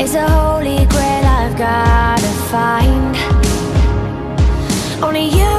is a holy grail I've gotta find. Only you